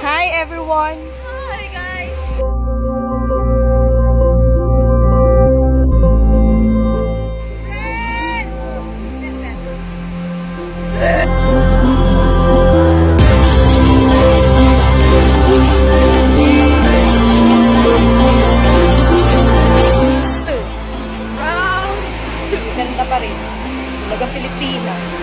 Hi everyone! Filipino.